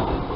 好。